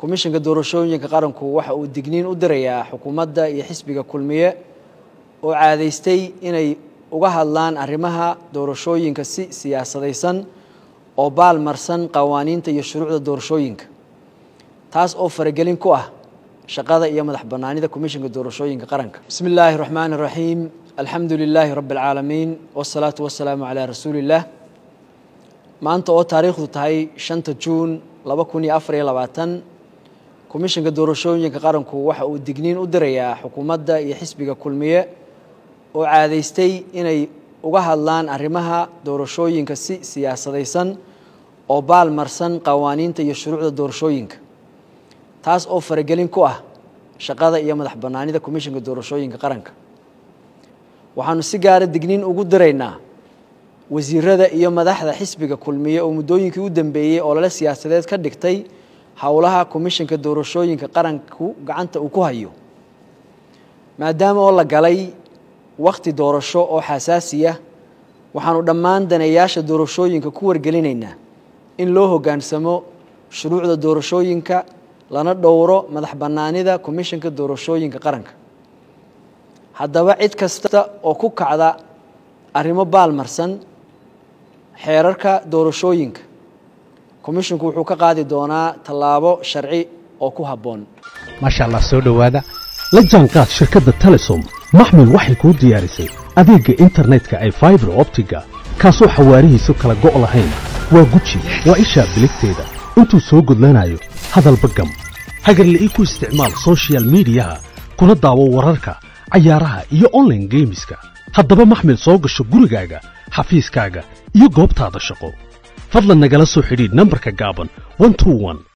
komishanka doorashooyinka qaranku waxa uu digniin u dirayaa xukuumadda iyo xisbiga kulmiye oo caadaystay inay uga hadlaan arrimaha doorashooyinka si siyaasadaysan oo baalmarsan qawaaniinta iyo shuruucda doorashooyinka taas oo faragelin ku ah shaqada iyo madax bannaanida komishanka doorashooyinka qaranka bismi illaahi raxmaani raxiim alxamdu lilaahi rabbi alcaalamiin wasalaatu wasalaamu calaa rasuuliillaah maanta oo taariikhdu tahay shanta juun laba kun iyo afar iyo labaatan komishanka doorashooyinka qaranku waxa uu digniin u dirayaa xukuumadda iyo xisbiga kulmiye oo caadaystay inay uga hadlaan arrimaha doorashooyinka si siyaasadaysan oo baalmarsan qawaaniinta iyo shuruucda doorashooyinka. Taas oo faragelin ku ah shaqada iyo madax bannaanida komishanka doorashooyinka qaranka. Waxaanu si gaara digniin ugu diraynaa wasiirada iyo madaxda xisbiga kulmiye oo muddooyinkii u dambeeyey oo lale siyaasadeed ka dhigtay howlaha komishanka doorashooyinka qaranku gacanta uu ku hayo. Maadaama oo la galay wakhti doorasho oo xasaasiya waxaanu dhammaan daneeyaasha doorashooyinka ku wargelinaynaa in loo hoggaansamo shuruucda doorashooyinka lana dhowro madax bannaanida komishanka doorashooyinka qaranka. Haddaba cid kasta oo ku kacda arrimo baalmarsan xeerarka doorashooyinka komishinku wuxuu ka qaadi doonaa tallaabo sharci oo ku habboon. Maasha allah soo dhowaada. La jaanqaad shirkadda telesom. Maxmil waxay kuu diyaarisay adeegga internetka ay faibar optiga kaasoo xawaarihiisu kala go' lahayn. Waa guji waa ishaa biligteeda. Intuu soo gudlanayo hadalba gam hagarle ii ku isticmaal sochial midiyaha kuna daawo wararka cayaaraha iyo onlaine geemiska haddaba maxmil soo gasho gurigaaga xafiiskaaga iyo goobtaada shaqo فضلا نقل صوحي لي نمبر كقابن 121